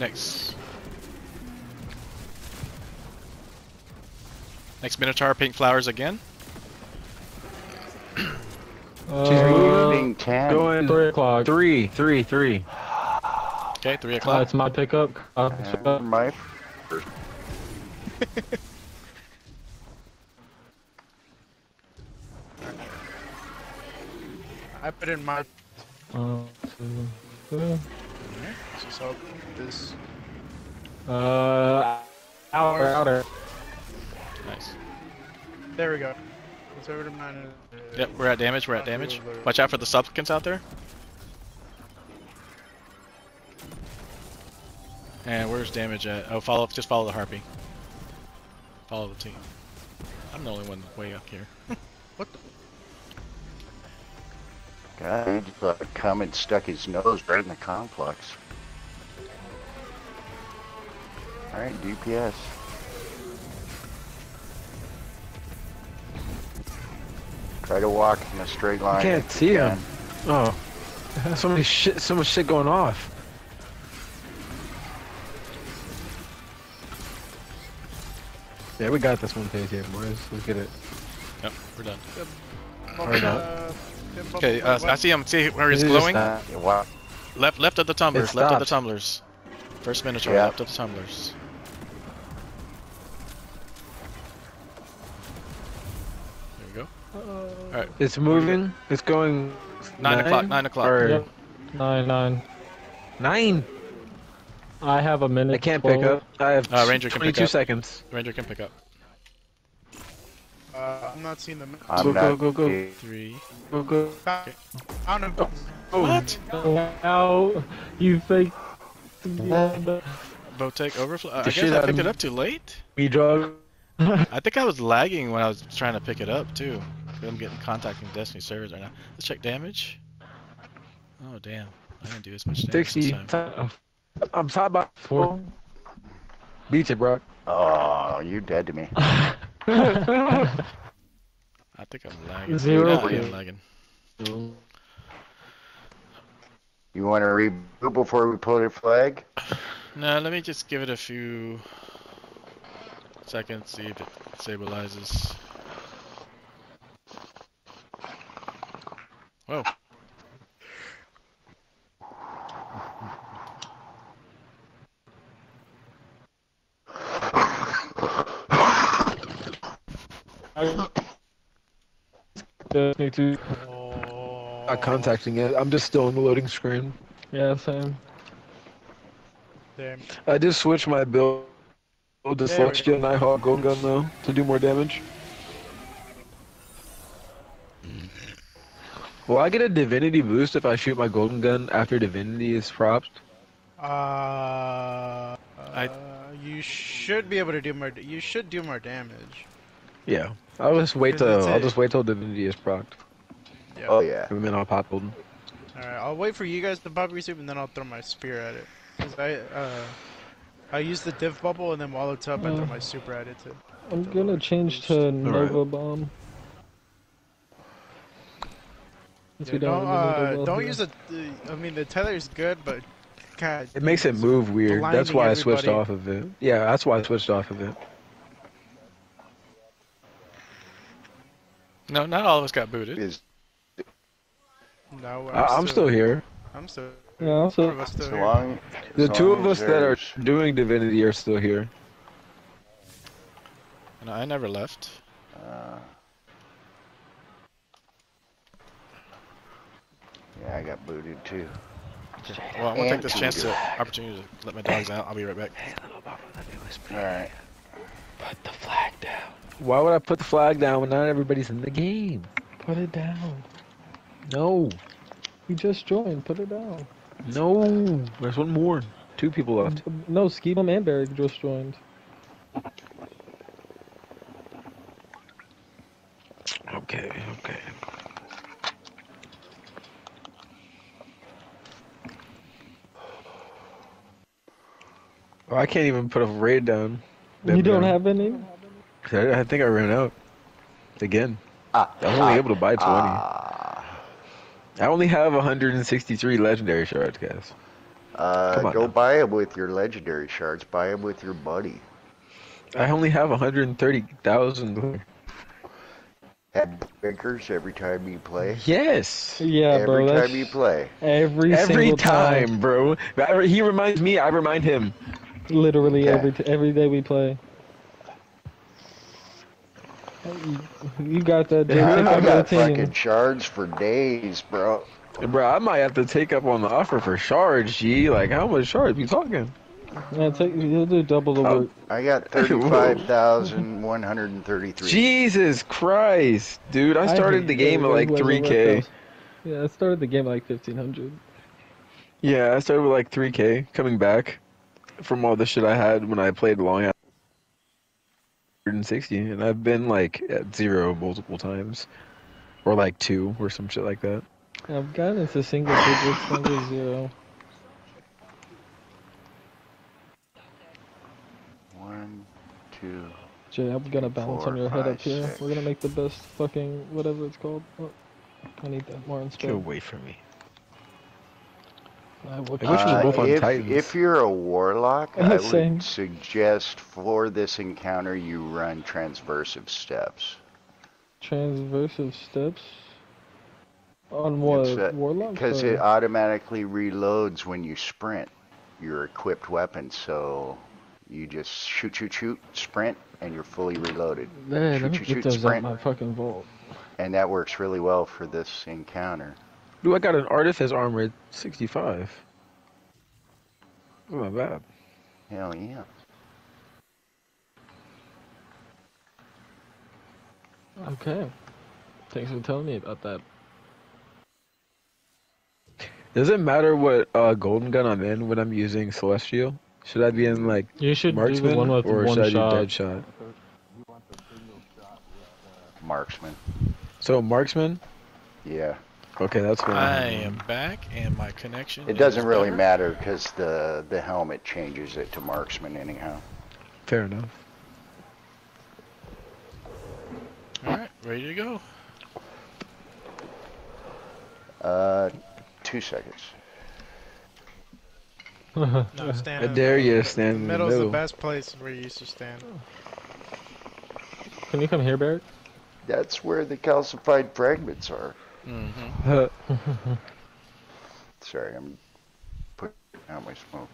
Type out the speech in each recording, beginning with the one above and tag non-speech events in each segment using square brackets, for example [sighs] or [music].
Next. Next Minotaur, pink flowers again. [clears throat] She's Uh, moving 10. Going Three o'clock. three, three, three. Okay, three Uh, o'clock. it's my pickup. Uh, Uh, my [laughs] I put in my. uh, two, Just hope this. uh, outer, outer. Nice. There we go. Conservative nine. Yep, we're at damage. We're at damage. Watch out for the supplicants out there. And where's damage at? Oh, follow. Just follow the harpy. Follow the team. I'm the only one way up here. [laughs] God, he just uh, come and stuck his nose right in the complex. Alright, DPS. Try to walk in a straight line. can't see him. Oh, [laughs] so many shit, so much shit going off. Yeah, we got this one page here, boys. Let's get it. Yep, we're done. Alright, now. Uh, Okay, uh, I see him. See where he's This glowing? not- Yeah, wow. Left, left of the tumblers. Left of the tumblers. First Minotaur. Yeah. Left of the tumblers. Alright, It's moving. It's going. nine o'clock. Nine o'clock. Or Yep. Nine, nine. nine. I have a minute. I can't 12. pick up. I have Uh, Ranger can pick 22 up. seconds. Ranger can pick up. Uh, I'm not seeing the. I'm Go, not. go, go, go. Three. Go go. Found him. Oh. What? How you fake? Voltaic overflow. Uh, I guess I out of picked it up too late. Me drug. I think I was lagging when I was trying to pick it up too. I'm getting contacting Destiny servers right now. Let's check damage. Oh damn! I didn't do as much damage this 60. time. I'm top by four. Beat it, bro. Oh, you're dead to me. [laughs] I think I'm lagging. Zero. Yeah, I am lagging. You want to reboot before we pull the flag? No, let me just give it a few seconds, see if it stabilizes. Whoa. Destiny 2. Oh. Not contacting it. I'm just still in the loading screen. Yeah, same. Damn. I just switched my build to There we Celestial Nighthawk Gold Gun though to do more damage. Will I get a Divinity boost if I shoot my Golden Gun after Divinity is procced? Uh, uh, you should be able to do more. You should do more damage. Yeah. I'll just wait Because till I'll a- just wait till Divinity is procced. Yeah. Oh yeah. And then I'll pop Golden. All right. I'll wait for you guys to pop your soup, and then I'll throw my spear at it. Cause I uh, I use the div bubble, and then while it's up, I throw Uh. my super at it too. I'm gonna change to Nova Bomb. Since Yeah, we don't have a Nova uh, Bomb don't use the. I mean, the tether is good, but God, It makes it move weird. That's blinding why I switched off of it. Yeah, that's why I switched off of it. No, not all of us got booted. Is No, I, I'm still here. I'm still. Yeah, Four so of us still so here. long. The as two of as us that are doing Divinity are still here. No, I never left. Uh, yeah, I got booted too. Well, I'm gonna take this chance to opportunity to let my dogs out. I'll be right back. All right. Put the flag down. Why would I put the flag down when not everybody's in the game? put it down. No, You just joined. Put it down. no. There's one more. Two people left. No, Ski Bum and Barrick just joined. Okay, okay. Oh, I can't even put a raid down. You don't down. have any? I, I think I ran out. Again. Ah, I'm only able to buy 20. ah. I only have 163 legendary shards, guys. Uh, Come on go now. buy them with your legendary shards. Buy them with your buddy. I only have 130,000. Have drinkers every time you play. Yes. Yeah, every bro. that's time you play. Every, Every single time, bro. He reminds me, I remind him. Literally Okay. every t- every day we play. You- You got that, Jay. Yeah, [laughs] Take I got the team. fucking shards for days, bro. Bro, I might have to take up on the offer for shards, G. Like, how much shards you talking? Yeah, take, you'll do double the Oh. work. I got [laughs] thirty-five thousand one hundred and thirty-three. Jesus Christ, dude! I I started hate the game at like who has a 3k. Yeah, I started the game at like 1500. Yeah, I started with like 3k coming back from all the shit I had when I played long out 160, and I've been like at zero multiple times, or like two or some shit like that. I've gotten into single digits under zero. One, two. Jay, I'm gonna balance Four, on your head five, up here. six. We're gonna make the best fucking whatever it's called. Oh, I need that more Get instead. away from me. I will I wish we were Uh, both on if, Titans. if you're a warlock, I Same. would suggest for this encounter you run transversive steps. transversive steps. On what? It's, uh, Warlock? Because it automatically reloads when you sprint your equipped weapon, so you just shoot, shoot, shoot, sprint, and you're fully reloaded. Man, shoot, let me shoot, get shoot, those out sprint. my fucking vault. And that works really well for this encounter. Dude, I got an artifice armor at 65. Not bad. Hell yeah. Okay. Thanks for telling me about that. Does it matter what uh, golden gun I'm in when I'm using celestial? Should I be in like You should marksman the one with or one should I shot. do dead shot? Marksman. So marksman. Yeah. Okay, that's what I I'm back, and my connection. It doesn't is really better. matter because the, the helmet changes it to marksman anyhow. Fair enough. All right, ready to go. Uh, two seconds. No, [laughs] I stand. in dare you to stand in the Middle's the middle. best place where you used to stand. Can you come here, Barrett? That's where the calcified fragments are. Mm-hmm. [laughs] Sorry, I'm putting out my smoke.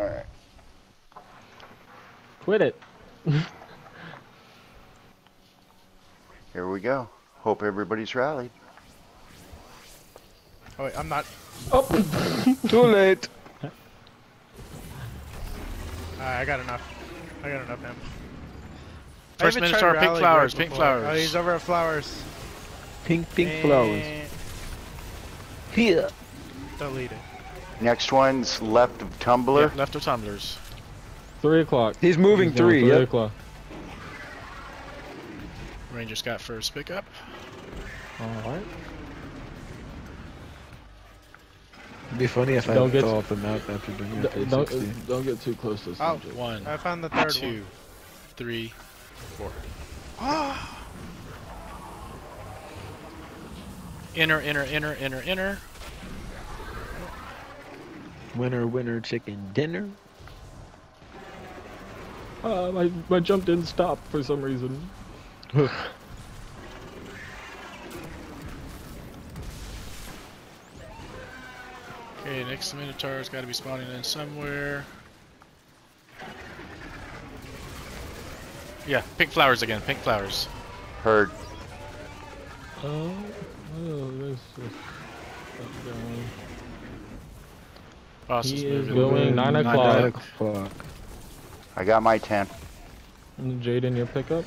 Alright. Quit it. Here we go. Hope everybody's rallied. Oh wait, I'm not. Oh! [laughs] Too late. I got enough. I got enough ammo. I First even Minotaur, pink rally flowers, right pink before. flowers. Oh, he's over at flowers. Pink, pink eh. flowers. And Here. it. Next one's left of Tumbler. Yep, left of tumblers. Three o'clock. He's moving He's going three. Three Yep. o'clock. Ranger Scott first pickup. All right. It'd be funny if I Don't get- fell off the map after doing D- it. don't don't get too close to this. Oh. subject. One, I found the third two, three, four. one. [gasps] Inner, inner, inner, inner, inner. Winner, winner, chicken dinner. Uh, my my jump didn't stop for some reason. [sighs] Okay, next Minotaur's got to be spawning in somewhere. Yeah, pink flowers again, pink flowers. Heard. Oh, oh, there's just going. Boss He is is going nine Nine o'clock. o'clock. I got my 10. And Jade in your pickup.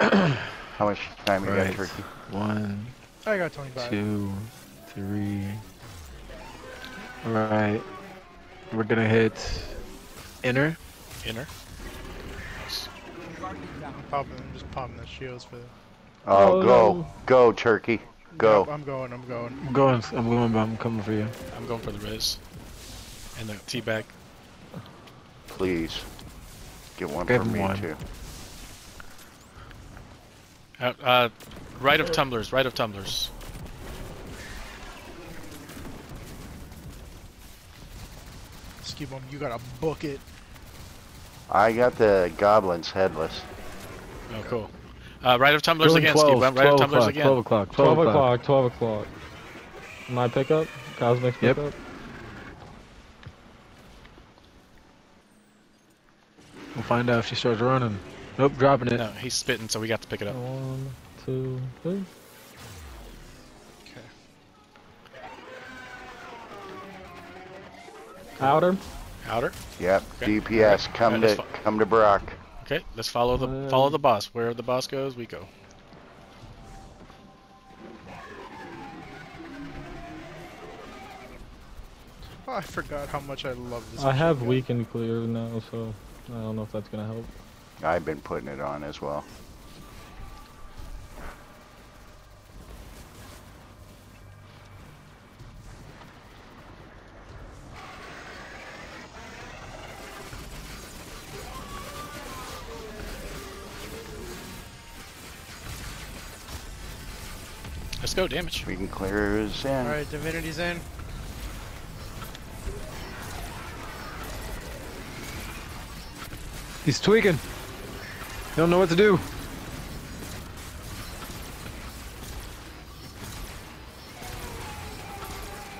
How much time you Right. got, Turkey? One, I got 25. two, three. Alright. We're gonna hit inner. Inner. Nice. I'm popping, just popping the shields for the. Oh, Oh, go. Go, Turkey. Go. I'm going, I'm going. I'm going, I'm going, but I'm coming for you. I'm going for the res. And the tea bag. Please. Get one Give for me, one. too. Uh, uh, right of tumblers, right of tumblers. Ski bum, you gotta book it. I got the goblins headless. Oh, cool. Uh, right of tumblers Building again, 12, Ski Bum. Right of tumblers o'clock, again. 12 o'clock. 12 12 o'clock, 12 o'clock. My pickup? Cosmic's Yep. pickup? We'll find out if she starts running. Nope, dropping it. No, he's spitting, so we got to pick it up. One, two, three. Outer. Outer. Yep, Okay. DPS, Alright, come let's to come to Brock. Okay, let's follow the Uh, follow the boss. Where the boss goes, we go. Oh, I forgot how much I love this. I have machine gun. weekend clear now, so I don't know if that's gonna help. I've been putting it on as well. Let's go, damage. We can clear his in. Alright, Divinity's in. He's tweaking. Don't know what to do.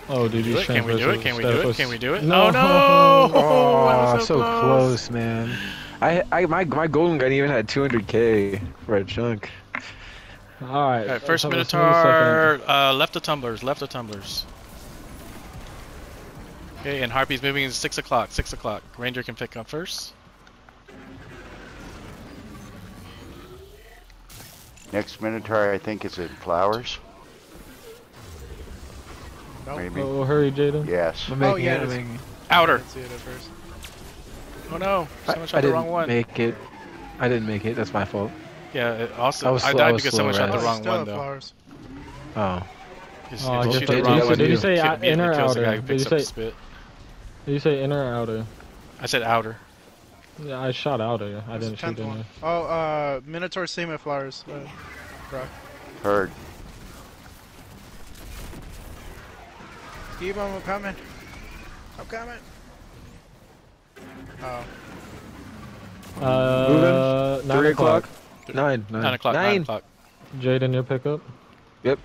Oh, dude, Do these it? Can we do it? Can we do it? Can we do it? No. Oh no! [laughs] Oh, [laughs] That was so close, man. I, I, my, my golden gun even had 200k for a chunk. All right. Alright, first so let's move Minotaur, uh, left of tumblers, left of tumblers. Okay, and Harpy's moving at 6 o'clock, 6 o'clock. Ranger can pick up first. Next Minotaur, I think, is in Flowers. Nope. Maybe. Oh, hurry, Jaden. Yes. I'm Oh, making yeah, it. I'm it's- making. I Outer! see it at first. Oh no, I, someone I shot the didn't make it. I didn't make it. That's my fault. Yeah, also, I I, was I died was because slow someone shot the wrong one though. flowers. Oh. It's- Oh, I if you guess shoot they the did wrong that Did you say out- inner or kills the guy outer? Did you say- spit. Did you say inner or outer? I said outer. Yeah, I shot outer. I Who's didn't shoot inner. one? Oh, uh, Minotaur same at flowers. Uh, Brock. Heard. Ski bum, I'm coming. I'm coming. Oh. Uh, nine Three o'clock. O'clock. Nine. Nine. 9 o'clock, 9 Nine. o'clock. Jaden, your pickup. Yep.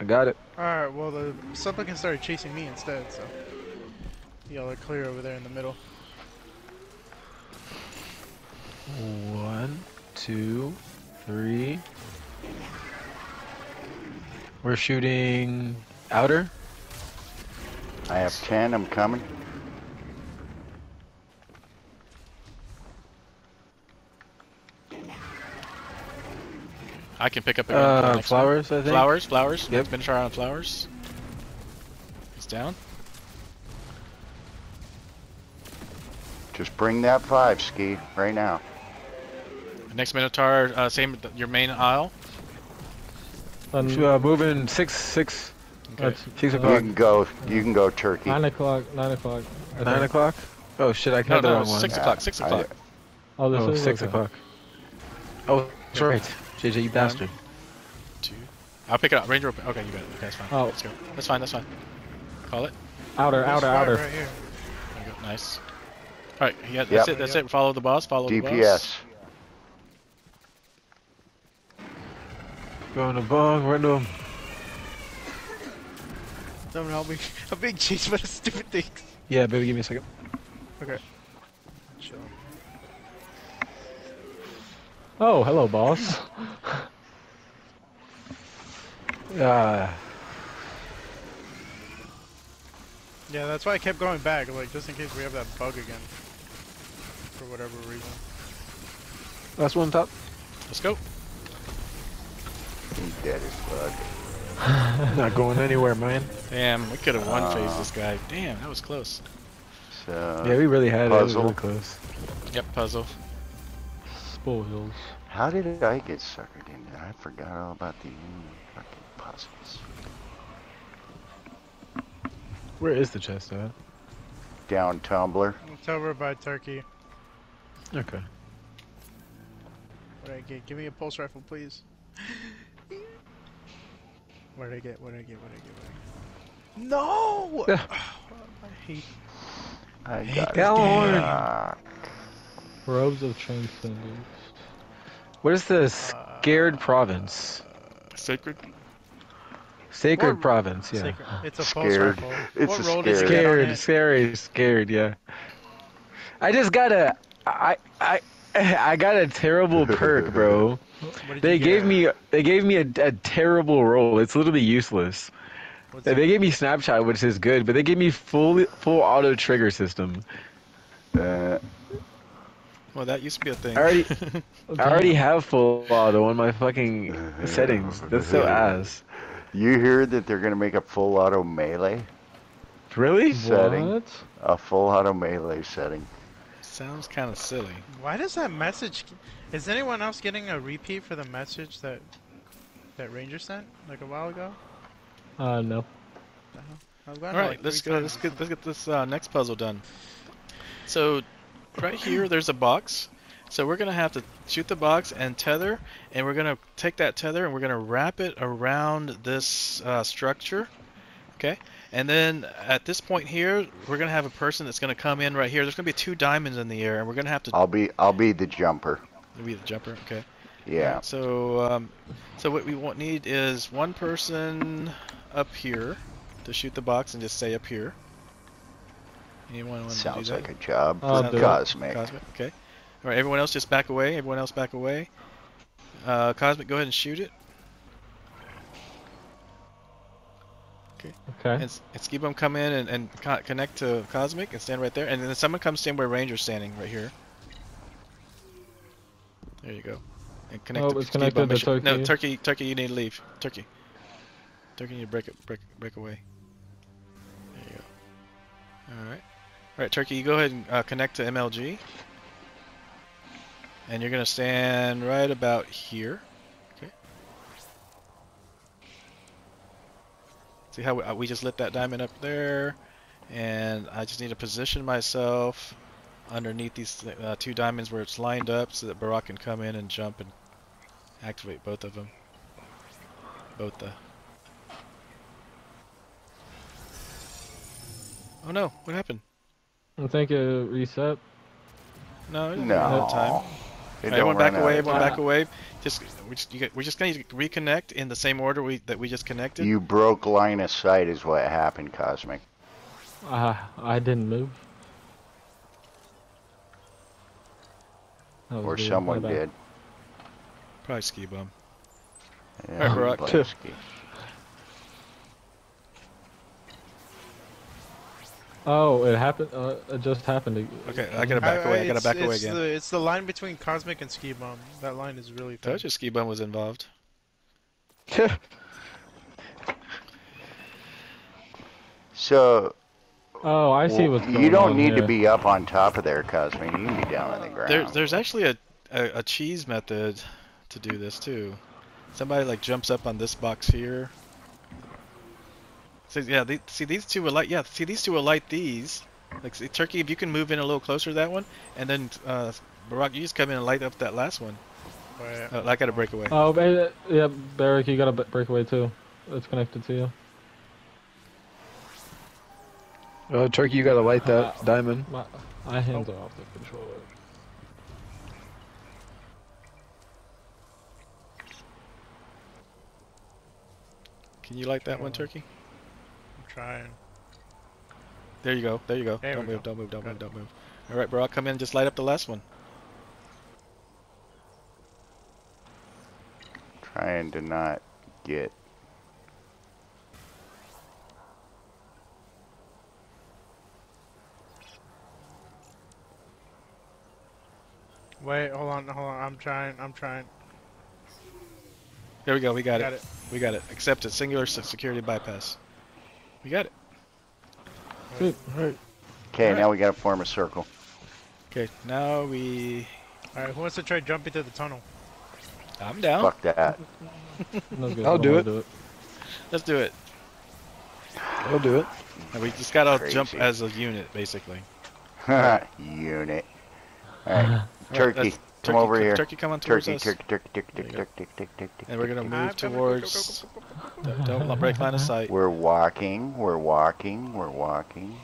I got it. Alright, well, the supplicant started chasing me instead, so. Y'all are clear over there in the middle. One, two, three. We're shooting outer. I have 10. I'm coming. I can pick up again. for the Uh, next one. flowers, I think. Flowers, flowers. Yep. Minotaur on flowers. He's down. Just bring that 5, Ski, right now. Next Minotaur, uh, same, your main aisle. And Uh, moving six, six, Okay. that's six You o'clock. can go. You can go turkey. nine o'clock. Nine o'clock. Nine o'clock. Oh shit! I No, had the no, wrong it's one. 6 o'clock, 6 o'clock. Oh, this Oh, is six o'clock. Oh, that's right. JJ, you um, bastard. Two. I'll pick it up. Ranger, open. okay, you got it. Okay, that's fine. Oh. Let's go. That's fine, that's fine. Call it. Outer, There's outer, outer. Right here. There you go. Nice. Alright, yeah, that's Yep. it, that's it. Follow the boss, follow the boss. DPS. Going to bong, right to him. Someone help me. I'm being chased by the stupid things. Yeah, baby, give me a second. Okay. Oh, hello, boss. Uh, Yeah, that's why I kept going back, like, just in case we have that bug again. For whatever reason. last one top. Let's go. He's dead as bug. [laughs] Not going anywhere, man. Damn, we could have one phased Ah. this guy. Damn, that was close. So, yeah, we really had it. It was really close. Yep, puzzle. Spoils. how did I get suckered into that? I forgot all about the fucking puzzles. Where is the chest at? Down tumbler. It's over by Turkey. Okay. What I get? Give me a pulse rifle, please. What did I get? What did I get? What did I get? What did I get? No! Yeah. [laughs] [sighs] I hate. I Hey, got Go on. Uh, Robes of Transcendence. What is the scared Provenance? Sacred. Sacred What- Provenance, yeah. Sacred. It's a Scared. false rifle. It's what a role did you scared. get on Scared, it? scary, scared, yeah. I just got a, I, I, I got a terrible [laughs] perk, bro. They gave get? me, they gave me a, a terrible roll. It's literally useless. What's They it? gave me snapshot, which is good, but they gave me full, full auto trigger system. uh, Well, that used to be a thing. I already- [laughs] I already have full auto on my fucking [laughs] settings. That's so ass. you hear that they're gonna make a full auto melee? Really? Setting. What? A full auto melee setting. Sounds kind of silly. Why does that message? Is anyone else getting a repeat for the message that that Ranger sent like a while ago? Uh, no. I've All gotten right, like let's go. Let's get let's get this uh, next puzzle done. So, right here, there's a box. So we're gonna have to shoot the box and tether, and we're gonna take that tether and we're gonna wrap it around this uh, structure. Okay, and then at this point here, we're gonna have a person that's gonna come in right here. There's gonna be two diamonds in the air, and we're gonna have to I'll be I'll be the jumper. You'll be the jumper. Okay. Yeah. So, um, so what we want need is one person up here to shoot the box and just stay up here. Anyone want to do Sounds that? like a job for do it. Cosmic. Cosmic. Okay. All right. Everyone else just back away. Everyone else back away. Uh, Cosmic, go ahead and shoot it. Okay. And, s- and Ski Bum come in and, and co- connect to Cosmic and stand right there. And then someone comes stand where Ranger's standing right here. There you go. And connect Oh, to it's Ski connected to Make No, Turkey. Turkey, Turkey, you need to leave. Turkey. Turkey, you need to break it, break, break away. There you go. All right. All right, Turkey, you go ahead and uh, connect to MLG. And you're gonna stand right about here. Okay. See how we, uh, we just lit that diamond up there, and I just need to position myself underneath these uh, two diamonds where it's lined up, so that Barak can come in and jump and activate both of them. Both the. Oh no! What happened? I think it reset. No, it didn't run out of time. No. It Alright, everyone don't back run out away. of Everyone time. back away. Just we just you get, we're just gonna need to reconnect in the same order we that we just connected. You broke line of sight is what happened, Cosmic. Uh, I didn't move. Or weird. someone did. Probably ski bum. Yeah, Barack. Blansky. Oh, it happened. Uh, it just happened. ag- Okay, I gotta back I- away. I gotta it's- back away again. The, it's the line between Cosmic and Ski Bum. That line is really thin. Told you ski bum was involved. [laughs] So Oh, I see well, what's going on. you don't need to be up on top of there, Cosmic. You can be down on the ground. There, there's actually a, a a cheese method to do this too. Somebody like jumps up on this box here. So yeah, they, see these two will light. Yeah, see these two will light these. Like see, Turkey, if you can move in a little closer to that one, and then uh, Barack, you just come in and light up that last one. But Oh, I gotta break away. Oh, ba- yeah, Barrick, you got a b- breakaway too. It's connected to you. Oh, Turkey, you gotta light that Uh, diamond. My, my hands are off the controller. Can you light that one, Uh, Turkey? I'm trying. There you go. There you go. There don't move. go. Don't move. Don't move. Good. Don't move. All right, Barack, come in. and Just light up the last one. Trying to not get. Wait, hold on, hold on. I'm trying. I'm trying. There we go. We got, Got it. it. We got it. Accepted. Singular security bypass. We got it. Sweet. Okay, Alright. now we gotta form a circle. Okay. Now we. All right, who wants to try jumping through the tunnel? I'm down. Fuck that. [laughs] I'll don't do wanna it. do it. Let's do it. I'll do it. And we just gotta jump as a unit, basically. [laughs] Unit. Alright, Turkey. [laughs] Alright, turkey, over here. Turkey, come on towards Turkey, us. turkey, turkey, turkey, There turkey, turkey, turkey, turkey, turkey, And we're gonna move I'm coming, go, go, towards. [laughs] Don't, don't break line of sight. We're walking, we're walking, we're walking.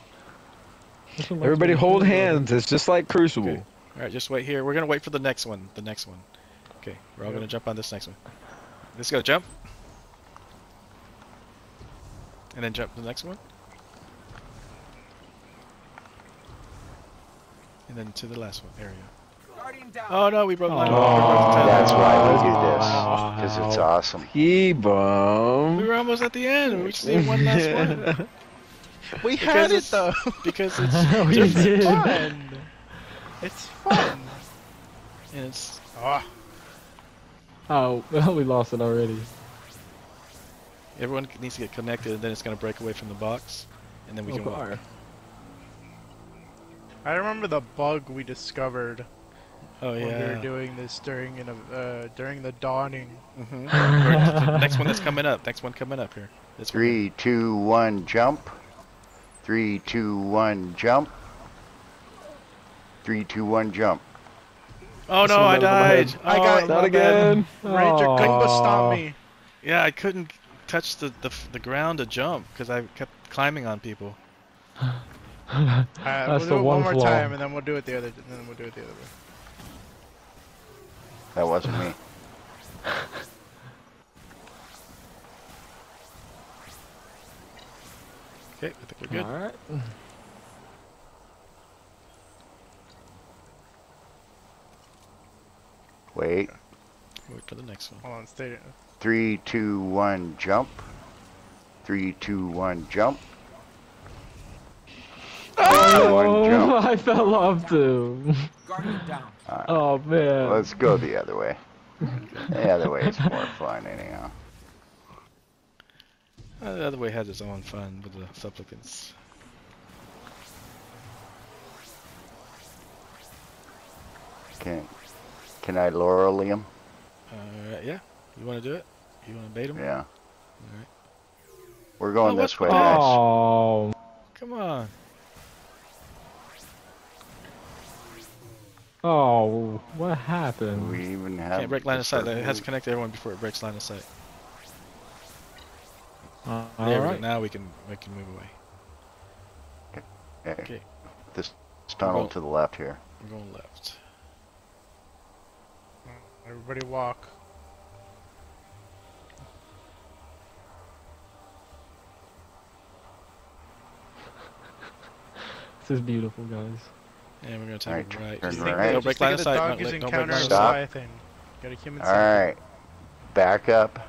This one looks Everybody hold hands. It's just like Crucible. Okay. All right, just wait here. We're gonna wait for the next one. The next one. Okay, we're all Yep. gonna jump on this next one. Let's go. Jump. And then jump to the next one. And then to the last one. There we go. Oh no, we broke oh, line. we broke the tether. That's why we do Wow. this, because it's awesome. He We were almost at the end. We just need one last one. [laughs] We Because had it though. Because it's [laughs] we did. fun. [laughs] It's fun. And it's ah. Oh, Oh, well, we lost it already. everyone needs to get connected, and then it's gonna break away from the box, and then we Oh, can walk. I remember the bug we discovered Oh when we were yeah. doing this during an, uh, during the dawning. [laughs] hmm the next one that's coming up. Next one coming up here. This one. Three, two, one, jump. Three, two, one, jump. Three, two, one, jump. Oh This no, I got it died. head. I Oh, got- my Not bad. again. Ranger couldn't stop me. Yeah, I couldn't touch the the, the ground to jump because I kept climbing on people. Alright, [laughs] That's we'll the do it one one more flaw. time, and then we'll do it the other. And then we'll do it the other way. That wasn't me. Okay, I think we're good. Alright. Wait. Wait for the next one. Hold on, stay. there. Three, two, one, jump. Three, two, one, jump. Three, two, one, Oh, jump. [laughs] I fell off too. Alright, Oh man. Let's go the other way. The other way is more [laughs] fun anyhow. Uh, the other way had its own fun with the supplicants. Can, can I Laurel him? Uh, yeah. You want to do it? You want to bait him? Yeah. Alright. We're going Oh, this way, guys. Oh. Come on. Oh, what happened? We even have. Can't break line of sight. the It has to circle. connect everyone before it breaks line of sight. Uh, There we go. Alright. Now we can we can move away. Okay. Okay. This tunnel Well- to the left here. We're going left. Everybody walk. [laughs] This is beautiful, guys. And we're gonna take Alright, it right. turn right. Don't break line of of sight. dog Don't, break line of sight. Stop. Got a human Alright. Back up.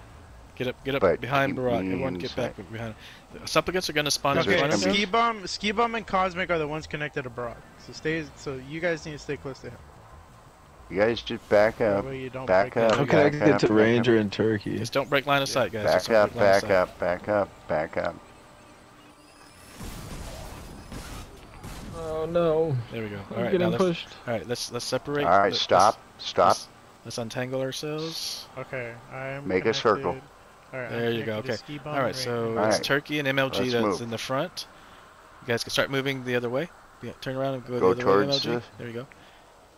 Get up, get up But behind keep Barak. me Everyone get back inside. behind. The supplicants are gonna spawn in Okay, front of gonna. Ski Bomb, Ski Bomb, and Cosmic are the ones connected to Brock. So stay. So you guys need to stay close to him. You guys just back That up. you don't back break up. that. I'm connected up, to Ranger and Turkey. Just don't break line of sight, guys. Back Just don't up, break line of back up, back up, back up. Oh no. There we go. I'm All right, now getting let's. pushed. All right, let's let's separate. Alright, Let- stop, Let's, stop. let's, let's untangle ourselves. Okay, I'm. Make a circle. Alright, There you go, okay. All right, so All it's Turkey and MLG let's that's move. in the front. You guys can start moving the other way. Yeah, turn around and go, Go the other way. towards MLG. the- There you go.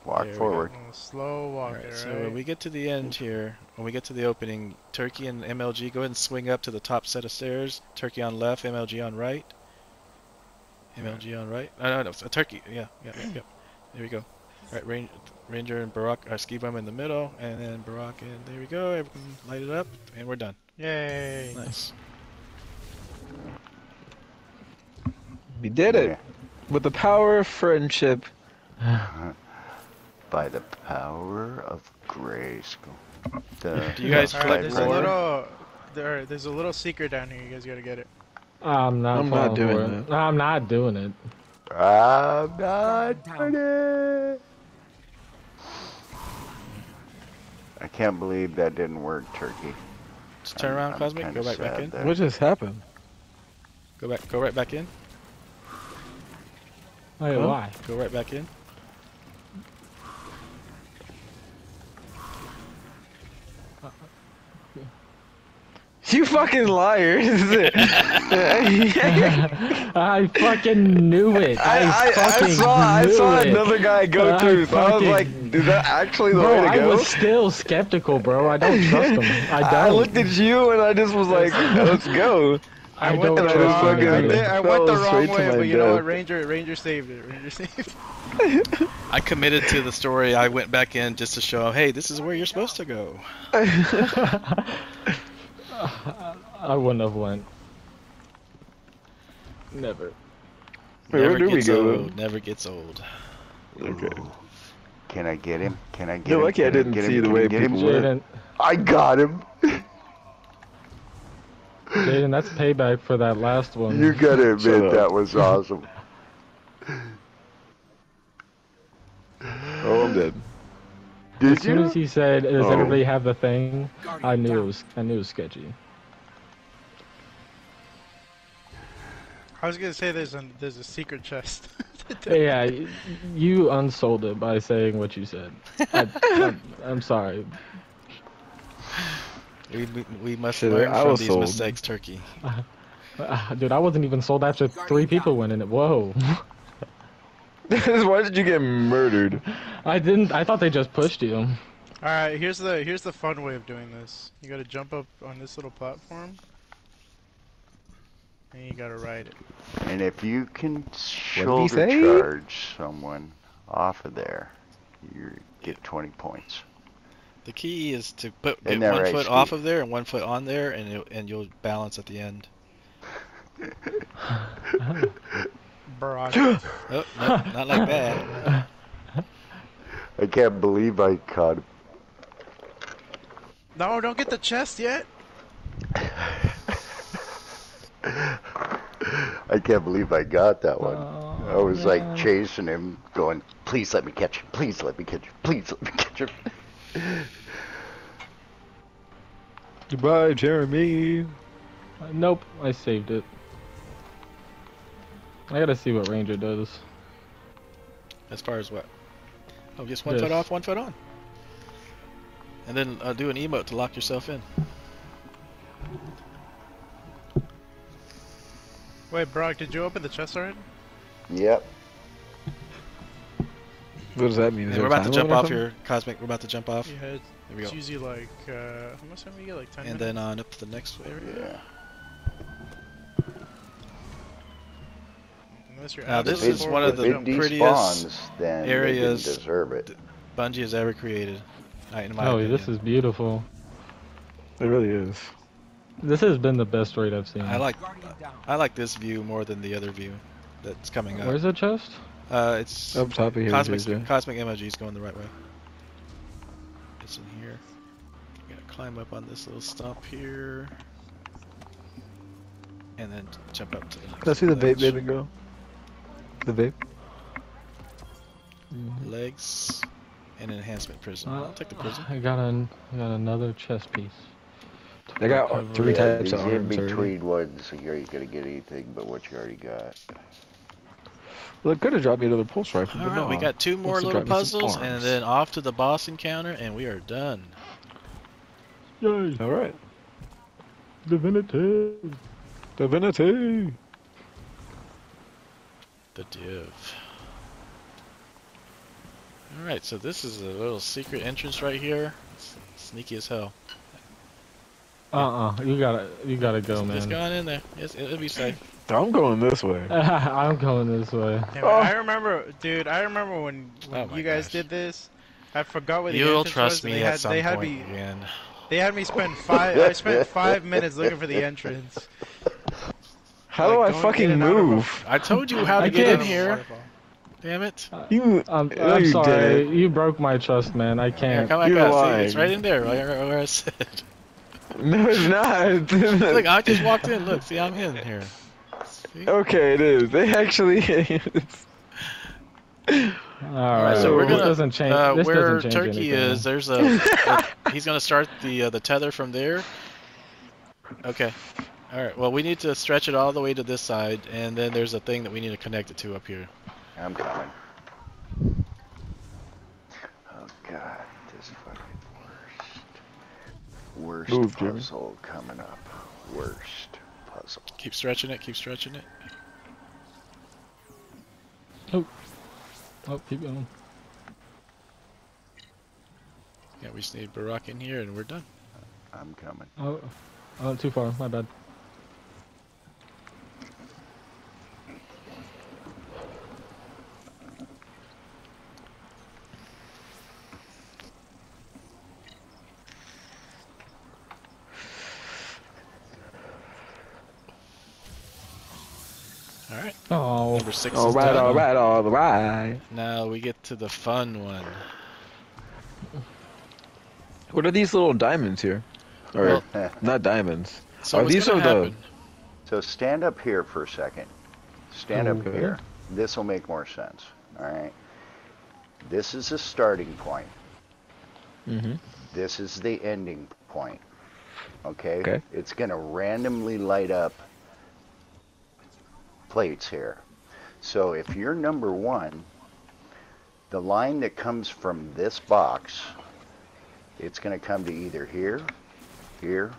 Walk There we go. forward. slow walk All right, there, so right? when we get to the end here, when we get to the opening, Turkey and MLG, go ahead and swing up to the top set of stairs. Turkey on left, MLG on right. MLG on right. No, no, no, a Turkey. Yeah, yeah, yeah. yeah. [clears throat] There we go. All right, Ranger, Ranger and Barak, uh, Ski Bum in the middle, and then Barak, and there we go. Everyone light it up, and we're done. Yay! Nice. We did it with the power of friendship. By the power of Grayskull. The Do you guys All right, collect there's a little. There, there's a little secret down here. You guys gotta get it. I'm not. I'm not doing for it. I'm not doing it. I'm not doing it. I can't believe that didn't work, Turkey. Just turn I'm- around, I'm Cosmic. Go back, back in. there. What just happened? Go back. Go right back in. Wait, Huh? why? Go right back in. You fucking liars! [laughs] I, I fucking knew it. I, I, I fucking saw I saw it. another guy go I through, so I was like, knew Is that actually the Bro, way to I go? was still skeptical, bro. I don't trust him. I [laughs] don't. I looked at you and I just was like, let's go. I, I went the I wrong. fucking I, did, I went the wrong way, but you know what? Ranger, Ranger saved it. Ranger saved. it. [laughs] I committed to the story. I went back in just to show, hey, this is where you're supposed to go. [laughs] I wouldn't have went. Never. Wait, where never do we gets go? old. Never gets old. Okay. Can I get him? Can I get You're him? lucky I didn't get see him? the Can way I get people were. I got him. Jaden, that's payback for that last one. You gotta [laughs] admit that was awesome. Oh, I'm dead. Did as soon as he said, "Does Oh. everybody have the thing?" I knew it was. I knew it was sketchy. I was gonna say there's a there's a secret chest. [laughs] yeah, y- you unsold it by saying what you said. I, I'm, I'm sorry. We, we, we must Shit, learn I from these sold. mistakes, Turkey. Uh, [laughs] dude, I wasn't even sold after three people went in it. Whoa. [laughs] Why did you get murdered? I didn't. I thought they just pushed you. All right, here's the here's the fun way of doing this. You gotta jump up on this little platform, and you gotta ride it. And if you can shoulder charge someone off of there, you get 20 points. The key is to put get one right, foot Steve? off of there and one foot on there, and you and you'll balance at the end. [laughs] Brock. [laughs] Oh, no, not like that. I can't believe I caught him. no, don't get the chest yet. [laughs] I can't believe I got that one. I was Oh, like chasing him, going, please let me catch him, please let me catch him, please let me catch him. [laughs] Goodbye, Jeremy. Nope, I saved it. I gotta see what Ranger does. As far as what? Oh, just one foot off, one foot on. And then uh, do an emote to lock yourself in. Wait, Brock, did you open the chest already? Yep. What does that mean? Is we're about to jump off here, Cosmic. We're about to jump off. Yeah, it's, There we it's usually like uh, how much time do you get? Like ten And minutes. then on up to the next area. Yeah. Unless you're Now, this is the one of the prettiest despawns, areas they didn't deserve it. Bungie has ever created. In my Oh, opinion. this is beautiful. It really is. This has been the best raid I've seen. I like I like this view more than the other view that's coming up. Where's the chest? Uh, it's Up top of here, Cosmic JJ. Cosmic Emoji's going the right way. It's in here. You gotta climb up on this little stump here. And then jump up to the next Let's see the vape, baby girl. The vape. Legs and enhancement prism. Uh, I'll take the prism. I got an, I got another chest piece. I got Cover. three Yeah, types these of in arms already. between ones, so you ain't gonna get anything but what you already got. Well, it could have dropped me another pulse rifle, but Alright, no. we got two more Wants to little drop me some puzzles and then off to the boss encounter and we are done. Yay! All right. Divinity. Divinity. The div. Alright, so this is a little secret entrance right here. It's sneaky as hell. Uh-uh. You gotta, you gotta go, Just man. go on in there. It's, it'll be safe. I'm going this way. [laughs] I'm going this way. Damn Oh. I remember, dude. I remember when, when Oh you guys gosh. did this. I forgot what the You'll entrance trust was, and me they at had, some they had point me again. they had me spend five. I spent [laughs] five minutes looking for the entrance. How do I fucking in and out of a- move? I told you how to I get in here. Damn it. You. I'm, No, I'm you sorry. didn't. You broke my trust, man. I can't. come back You're out. See, lying. it's right in there, where, where I said. [laughs] No, it's not. Look, I just walked in. Look, see, I'm [laughs] in here. See? okay, it is. They actually. [laughs] All right, so we're gonna This doesn't change. uh, this where doesn't change Turkey anything. is. There's a, a- he's gonna start the uh, the tether from there. Okay. All right. Well, we need to stretch it all the way to this side, and then there's a thing that we need to connect it to up here. I'm coming. Oh god, this fucking worst. Worst Move, Jimmy. puzzle coming up. Worst puzzle. Keep stretching it. Keep stretching it. Oh, Oh, keep going. Yeah, we just need Barack in here and we're done. I'm coming. Oh, I went too far. My bad. All right, Oh, number six All is right, done. all right, all right. Now we get to the fun one. What are these little diamonds here? Or Well- [laughs] not diamonds? So Are these gonna are the- So stand up here for a second. Stand up here. This will make more sense. All right. This is the starting point. Mm-hmm. This is the ending point. Okay? Okay. It's going to randomly light up plates here. So if you're number one, the line that comes from this box, it's going to come to either here, here,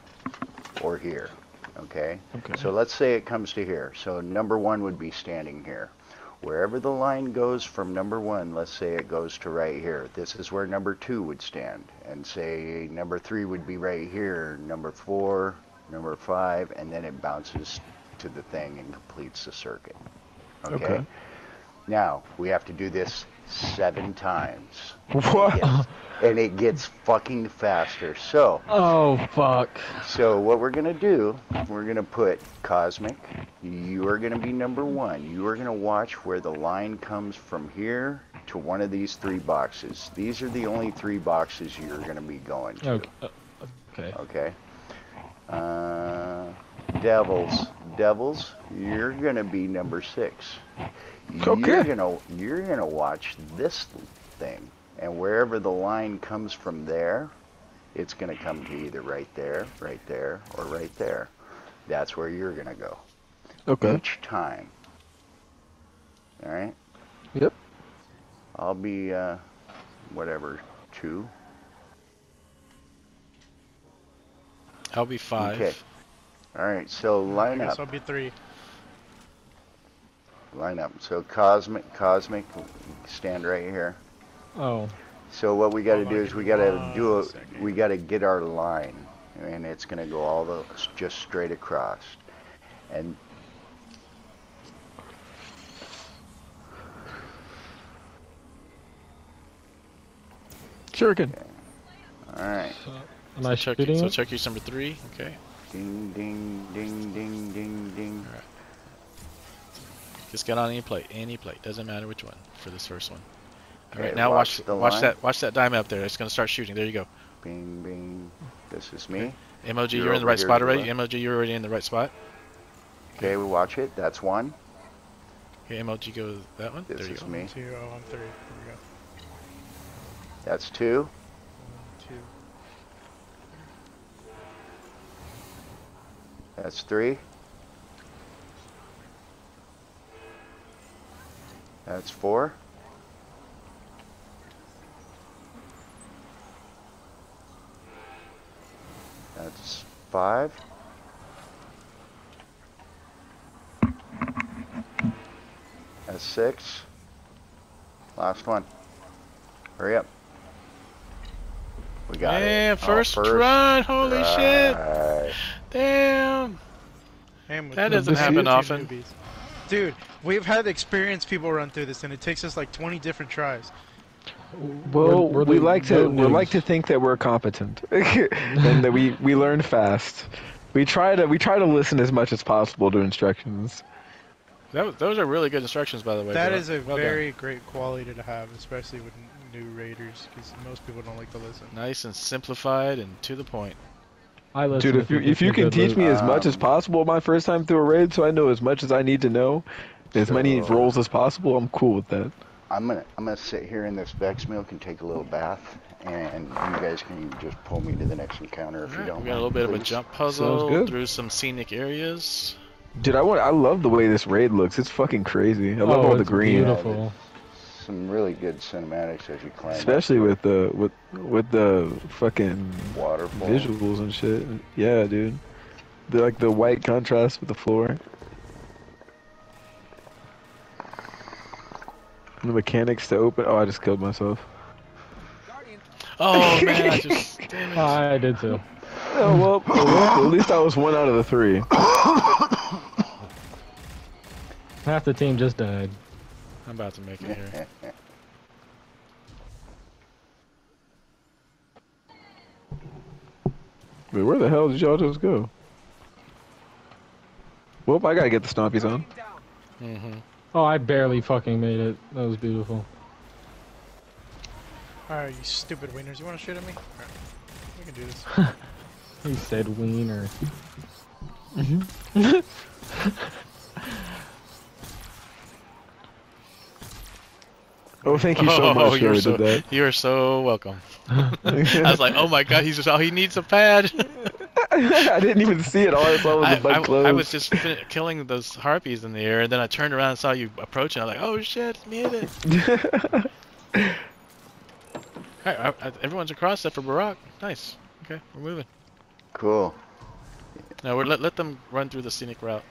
or here. Okay? Okay. So let's say it comes to here. So number one would be standing here. Wherever the line goes from number one, let's say it goes to right here. This is where number two would stand. And say number three would be right here, number four, number five, and then it bounces to the thing and completes the circuit. Okay? Okay. Now, we have to do this seven times. What? Yes. And it gets fucking faster. So, oh, fuck. so what we're gonna do, we're gonna put Cosmic. You are gonna be number one. You are gonna watch where the line comes from here to one of these three boxes. These are the only three boxes you're gonna be going to. Okay. uh, Okay. Okay. Uh, devils, devils. You're gonna be number six. Okay. You're gonna you're gonna watch this thing, and wherever the line comes from there, it's gonna come to either right there, right there, or right there. That's where you're gonna go Okay. each time. All right. Yep. I'll be uh, whatever two. I'll be five. Okay. All right. So line I guess up. I'll be three. line up. So cosmic, cosmic, stand right here. Oh. So what we got to do is we got to do it. second. We got to get our line, and it's going to go all the just straight across, and Shuriken. all right. Am I so Chuck, shooting so it? Chucky's number three. Okay. Ding, ding, ding, ding, ding, ding. Alright. Just get on any plate. Any plate. Doesn't matter which one for this first one. All right. Okay, Now watch. watch the Watch that. Watch that diamond up there. It's gonna start shooting. There you go. Bing, bing. This is me. MOG, You're you're, in the right spot already. MOG, you're already in the right spot. Okay, we watch it. That's one. Okay, MOG go that one. This there you is go. me. Two, oh, I'm three. Here we go. That's two. That's three. That's four. That's five. That's six. Last one. Hurry up. We got it. Oh, first, run! Holy shit! try. Damn! And with That doesn't happen often. newbies. Dude, we've had experienced people run through this, and it takes us like 20 different tries. Well, We're- we're we like to we're we like to think that we're competent, [laughs] and that we we learn fast. We try to we try to listen as much as possible to instructions. That, those are really good instructions, by the way. That bro. is a Well done. very great quality to have, especially with new raiders, because most people don't like to listen. nice and simplified and to the point. I listen Dude, if you if you can teach me as ah. much as possible my first time through a raid, so I know as much as I need to know, as many So- roles as possible, I'm cool with that. I'm gonna I'm gonna sit here in this Vex milk and take a little bath, and you guys can just pull me to the next encounter if you Alright, don't. we got a little mind, bit of a please. jump puzzle good. through some scenic areas. Dude, I want I love the way this raid looks. It's fucking crazy. I love oh, all the it's green, Beautiful. Some really good cinematics as you climb. up especially with the with with the fucking waterfall. visuals and shit. Yeah, dude. The like the white contrast with the floor. The mechanics to open. Oh, I just killed myself. Oh man, I [laughs] just damn it. Oh, I did too. Oh, well, well, at least I was one out of the three. Half the team just died. I'm about to make it here. Wait, where the hell did y'all just go? Well, I gotta get the stompies on. Mm-hmm. Oh, I barely fucking made it. That was beautiful. Alright, you stupid wieners. You wanna shoot at me? Alright. We can do this. [laughs] He said wiener. [laughs] Oh, thank you so oh, much, you're whoever so, did [laughs] you are so welcome. [laughs] I was like, oh my god, he's just, oh, he needs a pad. [laughs] I didn't even see it. All I saw was I, the bug I- close. I was just fin- killing those harpies in the air, and then I turned around and saw you approaching. I was like, oh shit, it's made it. Alright, I- I- everyone's across except for Barack. Nice. Okay, we're moving. Cool. Now we're let let them run through the scenic route.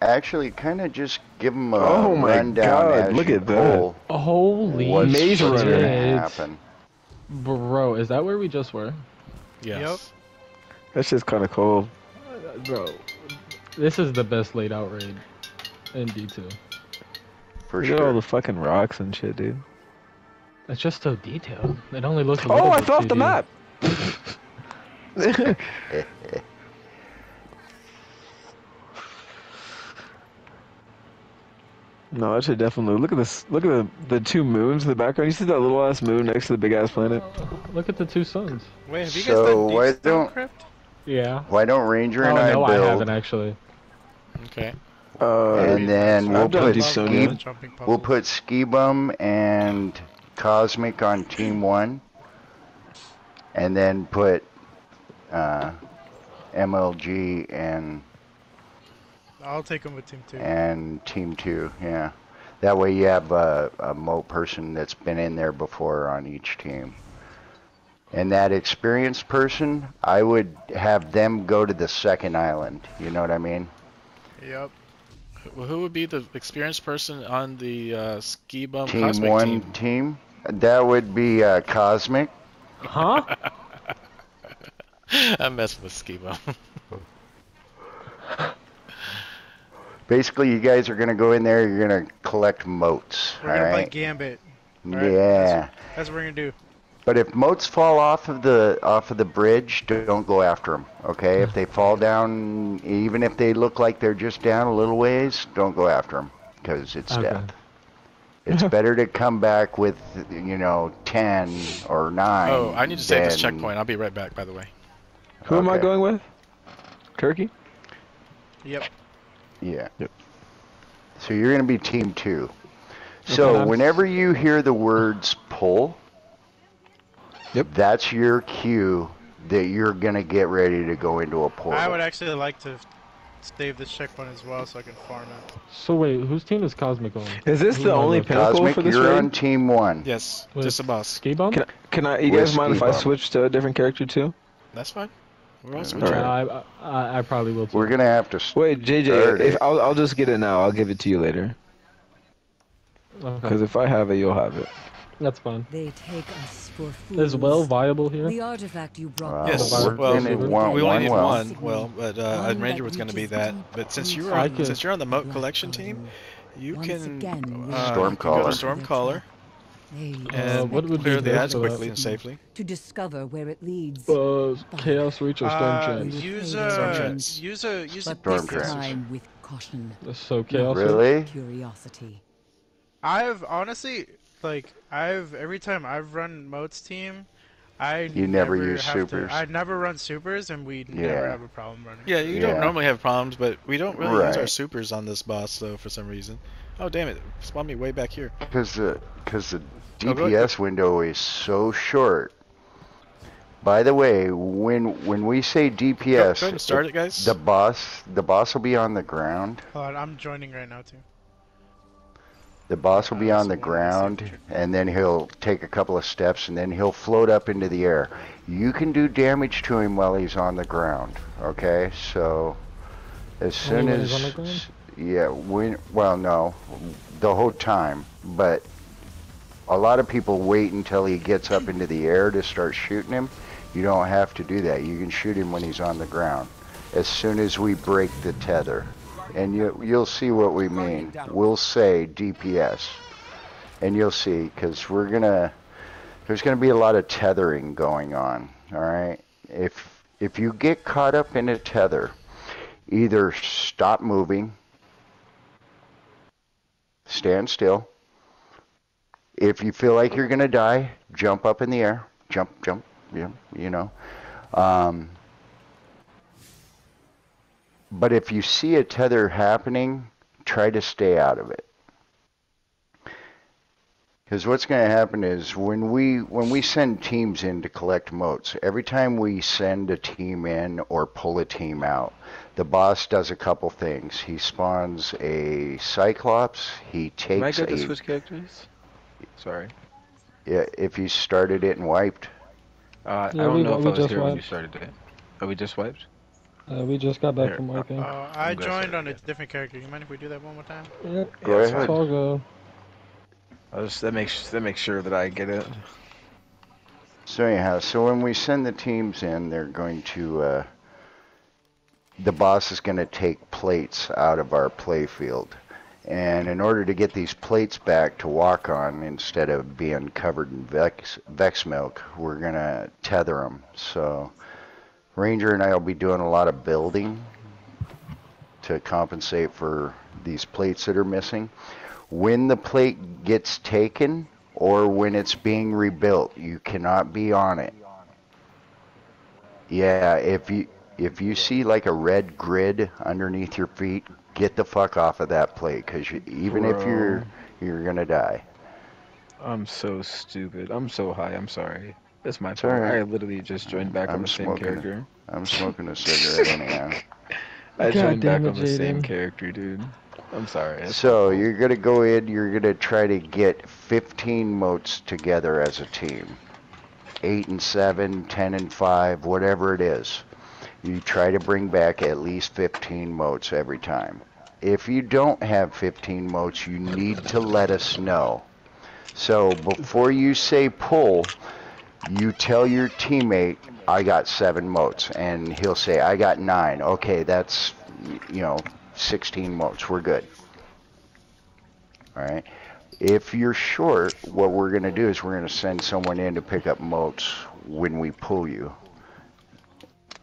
Actually, kind of just give them a Oh my rundown God, as look you at that. pull Holy what's Maze what's Runner. gonna happen. Bro, is that where we just were? Yes. That's just kind of cool. Bro, this is the best laid out raid in D2. For Look at all the fucking rocks and shit, dude. It's just so detailed. It only looks. a Oh, I bit fell off the 2D. map. [laughs] [laughs] [laughs] no, I should definitely look at this. Look at the the two moons in the background. You see that little ass moon next to the big ass planet? Look at the two suns. Wait, have you guys So, done why don't- Crypt? Yeah. Why don't Ranger Oh and I no, I haven't actually. Okay. Uh, and then we'll put Deep ski, yeah. the jumping we'll put Ski Bum and Cosmic on Team One, and then put uh, MLG and I'll take them with Team 2. and Team Two. Yeah, that way you have a, a mo person that's been in there before on each team. And that experienced person, I would have them go to the second island. You know what I mean? Yep. Well, who would be the experienced person on the uh, ski bum team cosmic one team? team. That would be uh, Cosmic. Huh? [laughs] I'm messing with ski bum. [laughs] Basically, you guys are gonna go in there. You're gonna collect motes. We're all gonna play Gambit. Alright, Yeah. That's what we're gonna do. But if motes fall off of the off of the bridge, don't go after them. Okay. If they fall down, even if they look like they're just down a little ways, don't go after them because it's Okay. death. It's [laughs] better to come back with, you know, ten or nine. Oh, I need to save this checkpoint. I'll be right back, by the way. who am I going with? Turkey. Yep. Yeah. Yep. So you're going to be team two. So I'm- whenever you hear the words pull, Yep. that's your cue that you're going to get ready to go into a portal. I would actually like to save this checkpoint as well so I can farm it. So wait, whose team is Cosmic on? Is this Who the only with? pinnacle Cosmic, for this you're raid? on team one. Yes, With just a boss. Ski bum? Can I, can I? You guys mind if I switch to a different character too? That's fine. We're all All switching. right. I, I, I probably will too. We're going to have to. Wait, JJ, if. I'll, I'll just get it now. I'll give it to you later. Okay, Because if I have it, you'll have it. that's fine. They take us for fools. Is well viable here? The artifact you brought. Wow, Yes, we're well, gonna we want only one need well. one. Well, but uh, One Ranger was going to be that. But since you're on, since you're on the moat collection team, you can again, we uh, Stormcaller. you go to Stormcaller They and Uh, what would clear be the best ads quickly and safely. to discover where it leads. Uh, Chaos Reach or Storm Uh, Chance? use Storm a Trance. use a use a Storm this time with caution, So Chaos Really? curiosity. I've honestly like I've every time I've run Mote's team, I You never use have to- supers. I never run supers, and we Yeah. never have a problem running. Yeah, you Yeah. don't normally have problems, but we don't really use our supers on this boss though for some reason. Oh damn it! Spawned me way back here. Because the, cause the Oh. DPS window is so short. By the way, when when we say DPS, go ahead and start it, guys. the boss the boss will be on the ground. Hold on, I'm joining right now too. The boss will be on the let me see ground, and then he'll take a couple of steps, and then he'll float up into the air. You can do damage to him while he's on the ground. Okay, so as soon when as yeah, when well no, the whole time, but a lot of people wait until he gets up into the air to start shooting him. You don't have to do that. You can shoot him when he's on the ground. As soon as we break the tether. And you, you'll see what we mean. We'll say DPS. And you'll see, because we're going to... There's going to be a lot of tethering going on, alright? If, if you get caught up in a tether, either stop moving, stand still. If you feel like you're gonna die, jump up in the air. Jump, jump, yeah, you know. Um, but if you see a tether happening, try to stay out of it. Because what's going to happen is when we when we send teams in to collect motes, every time we send a team in or pull a team out, the boss does a couple things. He spawns a Cyclops. He Am I takes good to switch characters? Sorry. yeah, if you started it and wiped. Uh, I don't we- know if we I was just here when you started it. Oh, we just wiped? Uh, we just got back Here, from wiping. Uh, I joined on a different character. You mind if we do that one more time? yeah, Go Yeah, ahead. it's all good. I just, that makes that makes sure that I get it. So anyhow, so when we send the teams in, they're going to, uh, the boss is going to take plates out of our playfield. And in order to get these plates back to walk on, instead of being covered in Vex, Vex milk, we're going to tether them. So Ranger and I will be doing a lot of building to compensate for these plates that are missing. When the plate gets taken, or when it's being rebuilt. You cannot be on it. Yeah, if you if you see like a red grid underneath your feet, get the fuck off of that plate because you, even if you're you're gonna die. I'm so stupid. I'm so high. I'm sorry. That's my It's fault. alright. I literally just joined back on I'm the same smoking it. character. I'm smoking a cigarette [laughs] anyhow. I God joined back damn on it, the same character, dude. I'm sorry. So you're gonna go in. You're gonna try to get 15 motes together as a team. Eight and seven, ten and five, whatever it is. You try to bring back at least 15 motes every time. If you don't have 15 motes, you need to let us know. So before you say pull, you tell your teammate, I got seven motes, and he'll say, I got nine. Okay, that's, you know, 16 motes. We're good. Alright? If you're short, what we're going to do is we're going to send someone in to pick up motes when we pull you.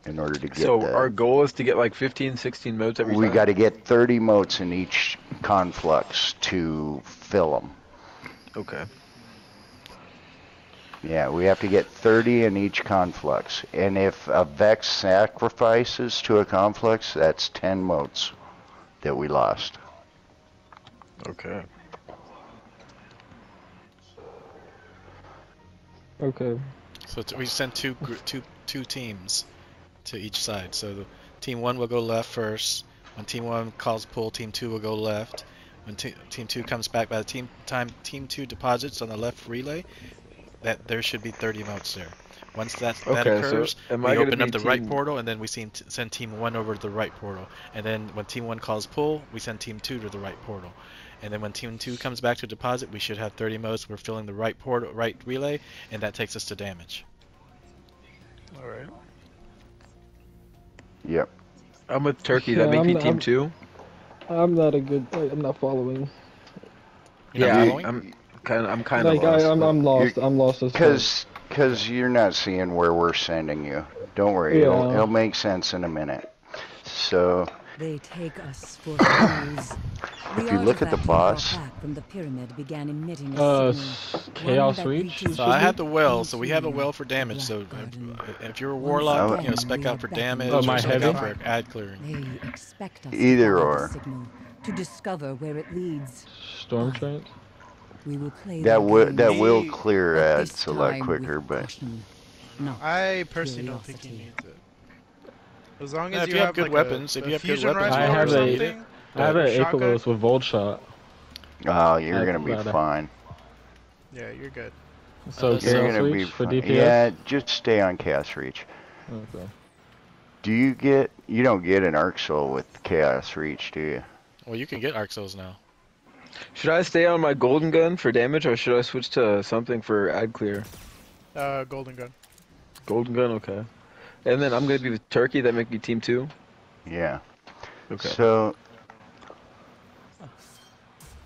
In order to get So the... our goal is to get like 15, 16 motes every we time. got to get 30 motes in each conflux to fill them. Okay. Yeah, we have to get 30 in each conflux. And if a Vex sacrifices to a conflux, that's 10 motes that we lost. Okay. Okay. So t- we send two gr- two two teams to each side. So the team one will go left first. When team one calls pull, team two will go left. When te- team two comes back, by the team time team two deposits on the left relay, that there should be 30 motes there. Once that that Okay, so occurs, am we open up be the right portal, and then we send, send team one over to the right portal. And then when team one calls pull, we send team two to the right portal. And then when team two comes back to deposit, we should have 30 motes. We're filling the right portal, right relay, and that takes us to damage. All right. Yep. I'm with Turkey. Yeah, that make I'm- you team I'm- two? I'm not a good. I- I'm not following. You're yeah, not I, following? I'm kind of I'm kind of Like lost. I, I'm, I'm lost. I'm lost as fuck. Because you're not seeing where we're sending you. Don't worry, it'll, it'll make sense in a minute. So, They take us for fools. [coughs] If you look at the boss- from the pyramid began emitting a Uh, Chaos One Reach. So I have the well, so we have a well for damage. So if, if you're a warlock, again, you know, spec out for damage Oh, or my spec heavy? out for ad clearing. They expect Either or. to discover where it leads. Storm Trance. We will play that their will game, that will clear but ads a lot quicker, but caution, not I personally don't think he Curiosity. needs it. As long as if you, you have have good like weapons, a, if you have good weapons, rifle I have a- something, I have an shotgun? With Volt Shot. oh, you're That's gonna be about it. fine. Yeah, you're good. So Uh, You're Chaos gonna be Reach for. DPS. Yeah, just stay on Chaos Reach. Okay. Do you get? You don't get an Arc Soul with Chaos Reach, do you? Well, you can get Arc Souls now. Should I stay on my golden gun for damage, or should I switch to something for ad clear? Uh, golden gun. Golden gun, okay. And then I'm gonna be with Turkey. That make me team two. Yeah. Okay. So,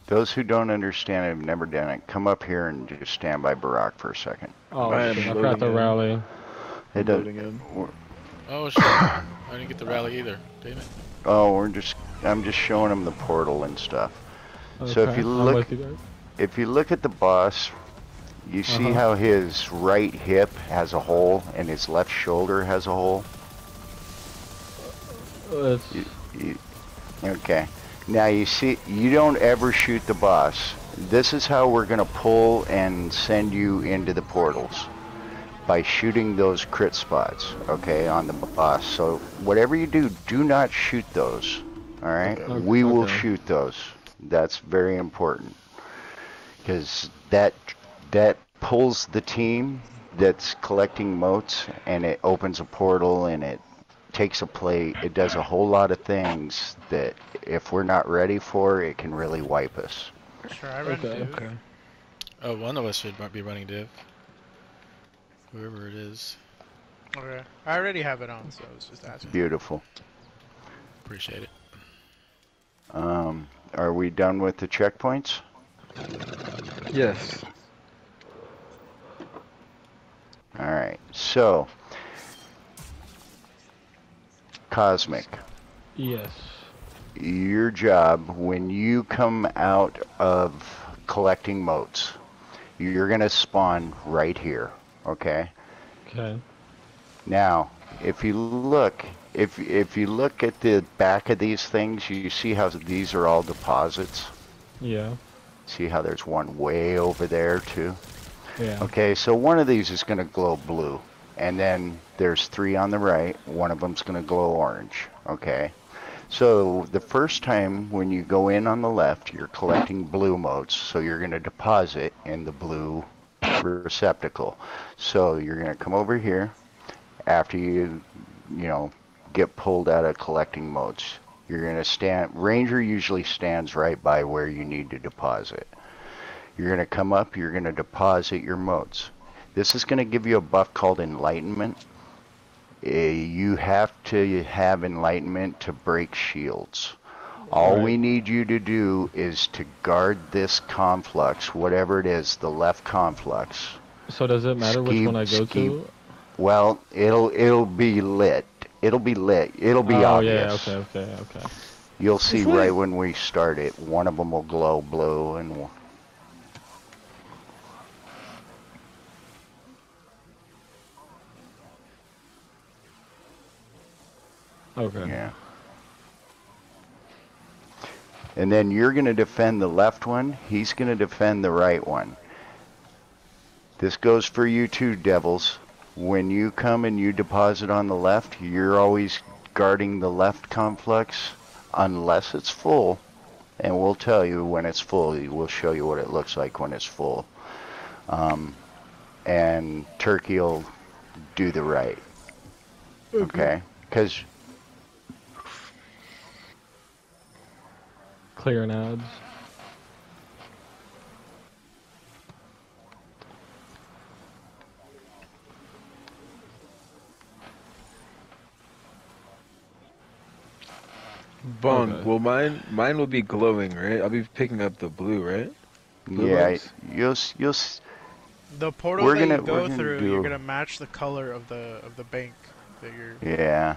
those who don't understand and have never done it, come up here and just stand by Barack for a second. Oh, I am shit, I forgot to loading in. rally. It does, Oh shit! I didn't get the rally either. Damn it. oh, we're just, I'm just showing them the portal and stuff. So if you look- you. If you look at the boss, you see Uh-huh. how his right hip has a hole and his left shoulder has a hole? Uh, It's, You- Okay. Now you see, you don't ever shoot the boss. This is how we're gonna pull and send you into the portals. By shooting those crit spots, okay, on the boss. So whatever you do, do not shoot those. Alright? Okay. We will shoot those. That's very important. Because that that pulls the team that's collecting motes and it opens a portal and it takes a plate. It does a whole lot of things that if we're not ready for, it can really wipe us. Sure, I read Okay, it. Okay. Oh, one of us should be running div. Whoever it is. Okay. I already have it on, so I was just asking. Beautiful. Appreciate it. Um, are we done with the checkpoints? Yes. All right. So, Cosmic, yes. your job when you come out of collecting motes, you're gonna spawn right here. Okay. Okay. Now, if you look, if if you look at the back of these things, you see how these are all deposits. Yeah. See how there's one way over there too. Yeah. Okay, so one of these is going to glow blue, and then there's three on the right. One of them's going to glow orange. Okay, so the first time when you go in on the left, you're collecting blue motes, so you're going to deposit in the blue receptacle. So you're going to come over here after you, you know, get pulled out of collecting motes. You're going to stand. Ranger usually stands right by where you need to deposit. You're going to come up, you're going to deposit your motes. This is going to give you a buff called Enlightenment. Uh, you have to have Enlightenment to break shields. All we need you to do is to guard this conflux, whatever it is, the left conflux. So does it matter which one I go to? Well, it'll it'll be lit. It'll be lit. It'll be oh obvious. yeah. Okay. Okay. Okay. You'll see right when we start it. One of them will glow blue, and Okay. Yeah. And then you're going to defend the left one. He's going to defend the right one. This goes for you too, devils. When you come and you deposit on the left, you're always guarding the left conflux unless it's full. And we'll tell you when it's full. We'll show you what it looks like when it's full. Um, and Turkey will do the right. Okay? Because Clearing ads. Bong. Okay. Well, mine mine will be glowing, right? I'll be picking up the blue, right? Blue yeah, lights? you'll you'll The portal We're that gonna- you go gonna through, do- you're gonna match the color of the of the bank that you're yeah.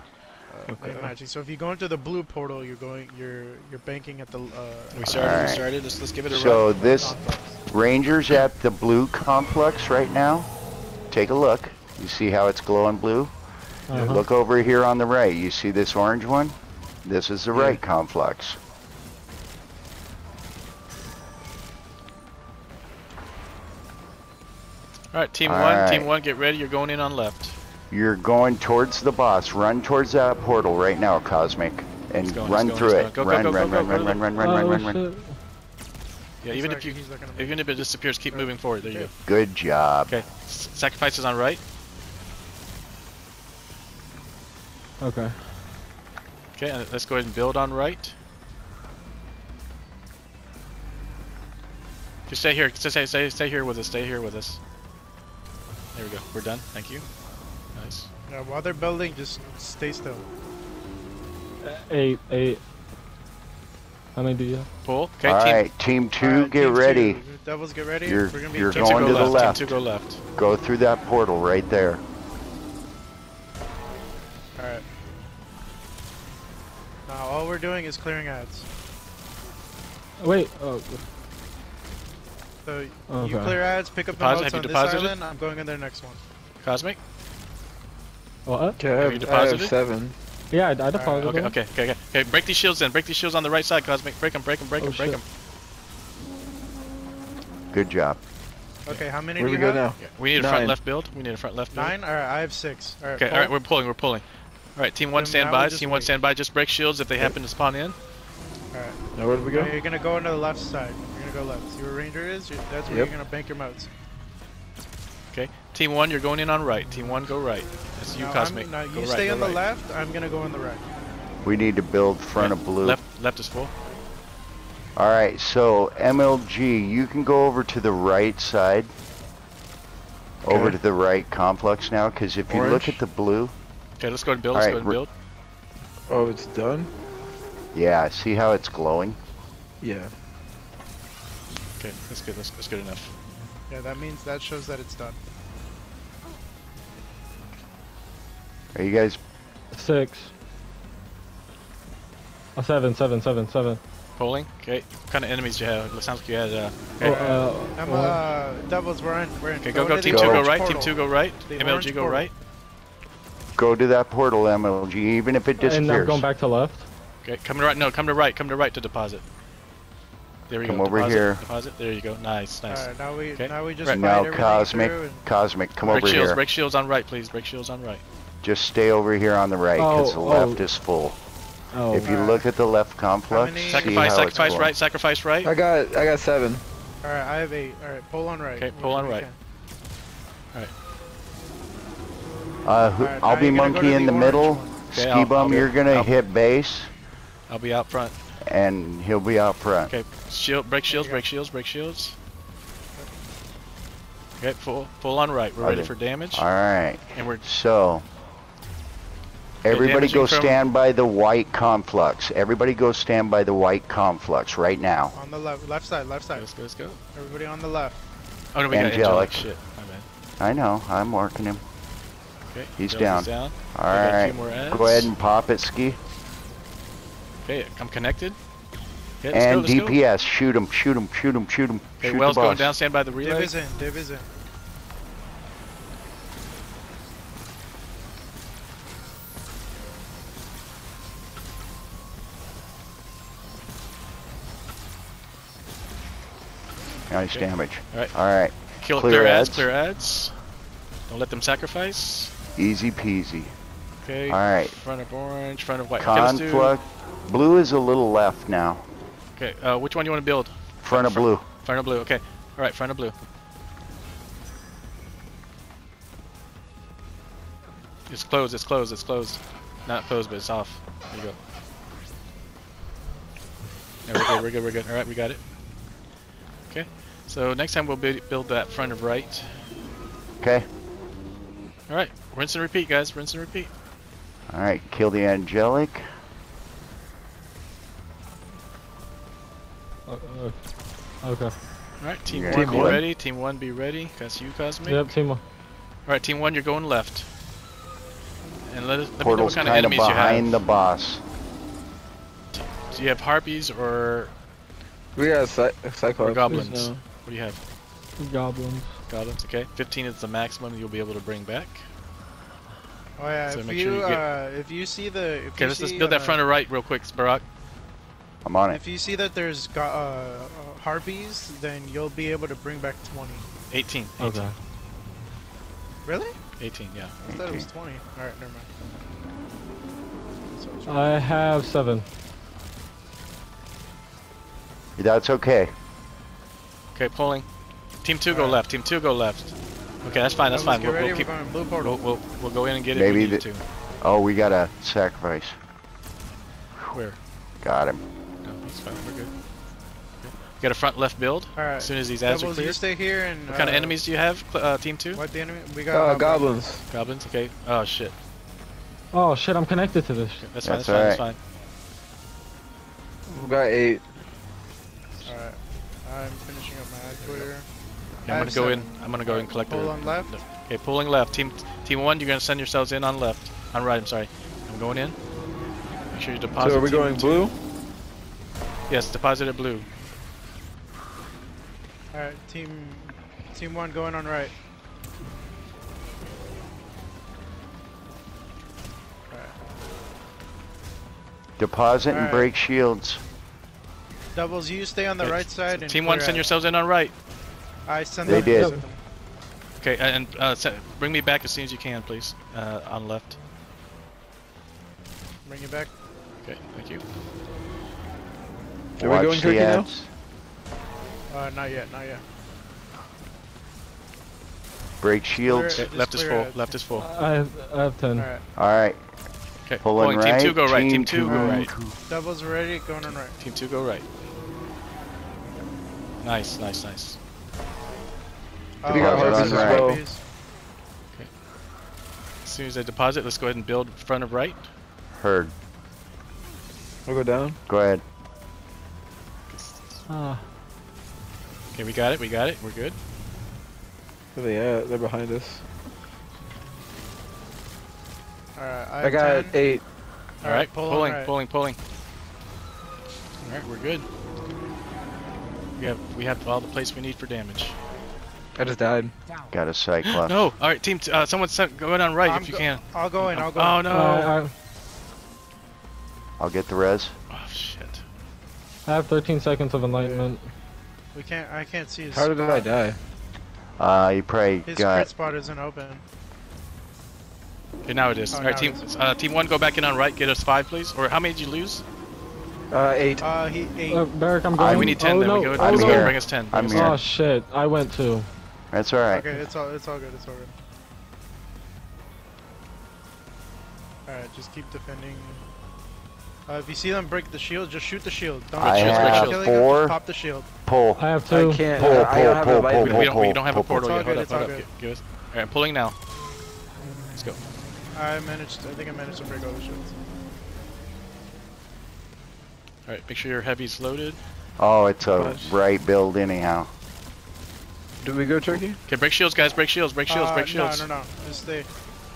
uh, like matching. So if you go into the blue portal, you're going, you're you're banking at the. Uh, We started. Alright. We started. Let's let's give it a So run. this Rangers at the blue conflux right now. Take a look. You see how it's glowing blue? Uh-huh. Look over here on the right. You see this orange one? This is the right conflux. All right, team All one. right. Team one, get ready. You're going in on left. You're going towards the boss. Run towards that portal right now, Cosmic. And He's going, run he's going, through he's it. going. Go, run, go, go, run, go, run, go, run, go. run, run, run, oh, run, run, shit. Yeah, He's even like- if you he's looking at even if it disappears, keep moving forward. There you go. Good job. Okay, s- sacrifices on right. Okay. Okay, uh, let's go ahead and build on right. Just stay here. Just stay, stay, stay here with us. Stay here with us. There we go. We're done. Thank you. Nice. Yeah, while they're building, just stay still. Eight, eight. How many do you have? Pull. Okay, All team. right, team two, Alright, get team two, ready. Devils, get ready. You're- We're gonna be you're Team jumping two going go to the left. left. Team two go left. Go through that portal right there. Alright. Now all we're doing is clearing ads. Wait. Oh, So you clear ads, pick up the Deposit- notes have on you this island. I'm going in their next one. Cosmic. what? Okay, I Have have, you I have seven. Yeah, I, I deposited. Okay, okay, okay, okay. Okay, break these shields in. Break these shields on the right side, Cosmic. Break them, break them, break Oh, them, break them. Good job. Okay, how many Where do do you we go have? now? We need a front left build. We need a front left build. Nine? Alright, I have six. Alright, Okay, alright, we're pulling, we're pulling. Alright, team one Then stand by, we just team one wait. stand by, just break shields if they happen to spawn in. Alright. Now where do we go? You're gonna go into the left side. You're gonna go left. See where Ranger is? You- That's where Yep. you're gonna bank your motes. Okay, team one, you're going in on right. Team one, go right. That's you, now, Cosmic. I'm, now go you right, stay on the right. left, I'm gonna go on the right. We need to build front of blue. Left, left is full. All right, so MLG, you can go over to the right side. Over to the right conflux now, because if you look at the blue, Okay, let's go and build. Let's Alright, go and build. Oh, it's done? yeah, I see how it's glowing? Yeah. Okay, that's good. That's, that's good enough. Yeah, that means that shows that it's done. Are you guys? Six. Oh, seven, seven, seven, seven. Pulling. Okay, what kind of enemies do you have? It sounds like you had. Uh, Oh, okay, uh, I'm, uh, Devils, we're in. We're in. okay, go, go. into Team the two, go orange right. Team two, go right. The MLG, go portal. right. Go to that portal, MLG, even if it disappears. and I'm disappears. going back to left. Okay, come to right. No, come to right. Come to right to deposit. There we Come go. over deposit, here. Deposit. There you go. Nice, nice. Alright, now we Okay. now we just Right. Now, Cosmic, and- Cosmic, come break over shields. here. Break shields on right, please. Break shields on right. Just stay over here on the right, because Oh, the oh. left is full. Oh, if you Alright. look at the left conflux, many- Sacrifice, sacrifice right. Sacrifice right. I got I got seven. Alright, I have eight. Alright, pull on right. Okay, pull on right. we Uh, who, Alright, I'll be you're go monkey in the the middle. one. Okay, Ski I'll- bum, I'll- you're gonna I'll- hit base, I'll be out front. and he'll be out front. Okay, shield. Break shields. Break shields. Break shields. Okay, full, full on right. We're ready for damage, All right. and we're So, everybody go stand by the white conflux. Everybody go stand by the white conflux right now. On the left, left side, left side. let's go. Let's go. Everybody on the left. Oh no, we got Angelic. angelic. Shit, my bad. I know, I'm working him. Okay, He's down. down. All got a few right. more ads. Go ahead and pop it, Ski. Okay, I'm connected. Okay, let's And go, let's go. DPS, shoot him, shoot him, shoot him, shoot him. Okay, shoot Wells the going down. Stand by the Div relay. is in, div is in. Nice Okay. damage. All right. All right. Kill Clear clear, ads. ads. Clear ads. Don't let them sacrifice. Easy peasy. Okay. All right. Front of orange. Front of white. Do- Blue is a little left now. Okay. Uh, which one do you want to build? Front of blue. Front of blue. Okay. All right. Front of blue. It's closed. It's closed. It's closed. Not closed, but it's off. There you go. Yeah, we're good. We're good. We're good. All right, we got it. Okay. So next time we'll build that front of right. Okay. All right. Rinse and repeat, guys. Rinse and repeat. All right. Kill the angelic. Uh, uh, okay. All right. Team Yeah. one, Team be one. ready. Team one, be ready. That's you, Cosmic. Yep, team one. All right, team one, you're going left. And let us let me know Portal's what kind of kind of enemies you behind have. the boss. Do you have harpies or We got cy- cyclops. or goblins? no. What do you have? Goblins. Goblins. Okay, 15 is the maximum you'll be able to bring back. Oh yeah, So if make you, sure you get- uh, if you see the, if Okay, you let's see, just build that uh, front of right real quick, Barak. I'm on it. If you see that there's go- uh, uh, harpies, then you'll be able to bring back 20. 18. 18. Okay. Really? 18. Yeah. I thought it was 20. All right, never mind. So I have seven. That's okay. Okay, pulling. Team two, go Alright. left. Team two, go left. Okay, that's fine. That's fine. We'll, we'll keep. We're going blue We'll, we'll, we'll go in and get it. Maybe if we need the- to. Oh, we got a sacrifice. Where? Got him. No, that's fine. We're good. Okay. got a front left build. Alright. As soon as these ads are Doubles, you cleared. stay here and. What kind of uh, enemies do you have, uh, Team 2? What the enemy? We got. Uh, uh, goblins. Goblins? Okay. Oh, shit. Oh shit, I'm connected to this. That's fine, That's that's fine, that's fine. We got eight. Alright. I'm finishing up my activator. Okay, I'm gonna go in. I'm gonna go and collect Pull the. on left. Okay, pulling left. Team Team 1, you're gonna send yourselves in on left. On right, I'm sorry. I'm going in. Make sure you deposit. So are we team going two. blue? Yes, deposit it blue. Alright, team. Team one going on right. Alright. Deposit and Alright. break shields. Doubles, you stay on the Okay, right side. and Team 1, clear send yourselves in on right. I send They them did. with them. Okay, and uh, bring me back as soon as you can, please. Uh, on left. Bring you back. Okay, thank you. Are we going the turkey now? Uh, not yet, not yet. Break shields. Clear- Okay, left is clear full. it. Left is full. I have, I have ten. Alright. Alright. Okay, Pulling Team 2 go right. Team team 2 two go right. Doubles ready, going on right. Team 2 go right. Nice, nice, nice. Oh, We got okay, harvest as is well. rabies. As soon as I deposit, let's go ahead and build front of right. Heard. We'll go down. Go ahead. Ah, Okay, we got it, we got it, we're good. Where they at? They're behind us. Alright, I, I, got 10. eight. Alright, pull on pulling, right. pulling, pulling. Alright, we're good. We have we have all the place we need for damage. I just died. Got a cyclops. No! Alright, team, t- uh, someone sent, go in on right I'm if you go- can. I'll go in, I'll go Oh in. no! I, I, I'll get the res. Oh shit. I have 13 seconds of enlightenment. We can't, I can't see his How did I spot. die? Uh, you probably His crit got. spot isn't open. Okay, now it is. Oh, Alright, team, uh, team one, go back in on right. Get us five, please. Or how many did you lose? Uh, eight. Uh, he ate. Uh, Barrick, I'm I- going. we need ten. oh, then no. we go. oh, I'm let's here. bring us ten. Bring I'm us here. Oh shit, I went too. That's alright. Okay, it's all, it's all good, it's all good. Alright, just keep defending. Uh, if you see them break the shield, just shoot the shield. Don't I shoot have killing them, four. Pop the shield. Pull. I have two. I can't. Pull, uh, I don't have pull, pull, pull, we don't. We don't have a pull, pull, portal yet. It's Hold all up. Hold good, up. it's all Give us. Alright, I'm pulling now. Let's go. I managed, I think I managed to break all the shields. Alright, make sure your heavy's loaded. Oh, it's a Push. right build anyhow. Do we go turkey? Okay, break shields, guys. Break shields. Break shields. Uh, break shields. No, no, no. Just stay.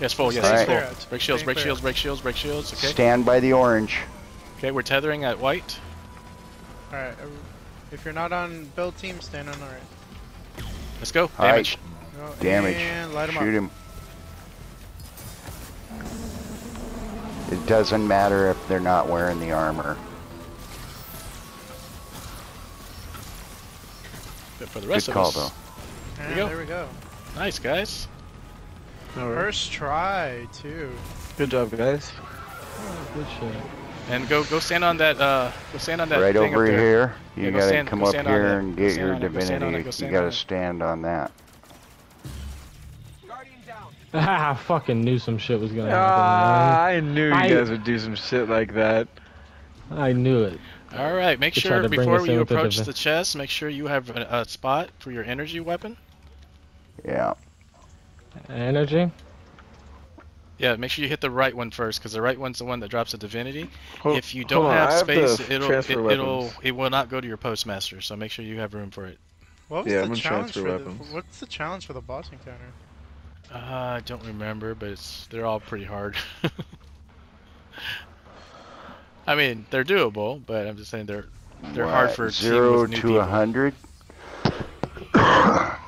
Yes, full. Yes, Stay it's clear. full. Break shields. Break shields. Break shields. Break shields. Okay. Stand by the orange. Okay, we're tethering at white. Alright, if you're not on build team, stand on the right. Let's go. Alright. Damage. Go Damage. And light him Shoot up. him. It doesn't matter if they're not wearing the armor. But for the Good rest call of though. Us, And go. there we go. nice guys. Alright. First try, too. Good job, guys. Good shit. And go go stand on that. Uh, go stand on that Right thing over up there. here. You Yeah, go gotta stand- come go up stand on here and get your on it, go stand on it, divinity. go You gotta stand on that. Ah, [laughs] I fucking knew some shit was gonna Ah, happen. I knew you I- guys would do some shit like that. I knew it. All right. Make They tried sure before you with the approach the chest, make sure you have a, a spot for your energy weapon. Yeah. Energy. Yeah, make sure you hit the right one first, because the right one's the one that drops a divinity. Hold- if you don't hold on, have space, to it'll it, it'll it will not go to your postmaster. So make sure you have room for it. What was Yeah, the I'm gonna challenge transfer for the, weapons. What's the challenge for the boss encounter? Uh, I don't remember, but it's they're all pretty hard. [laughs] I mean, they're doable, but I'm just saying they're they're hard for a team zero with new to a hundred. [coughs] [coughs]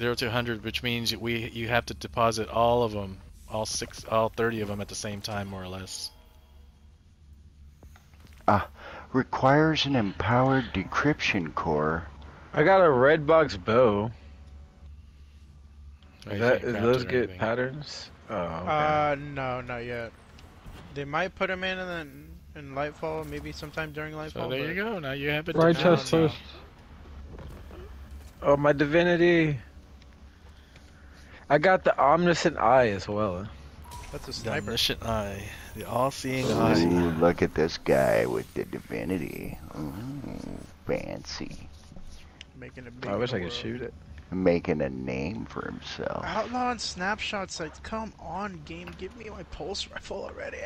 Zero to 100, which means we you have to deposit all of them, all six, all 30 of them at the same time, more or less. Ah, Requires an empowered decryption core. I got a red box bow. Is you that, can't is craft those get anything. patterns? Oh, okay. Uh, no, not yet. They might put them in and then in Lightfall, maybe sometime during Lightfall. So there but you go. Now you have it. Right No, chest no. first. oh, my divinity. I got the omniscient eye as well. That's a The sniper. omniscient eye. The all-seeing Aussie. Ooh, look at this guy with the divinity. Ooh, fancy. Making a big I wish I could shoot it. Making a name for himself. Outlaw and snapshot sights. Come on, game. Give me my pulse rifle already.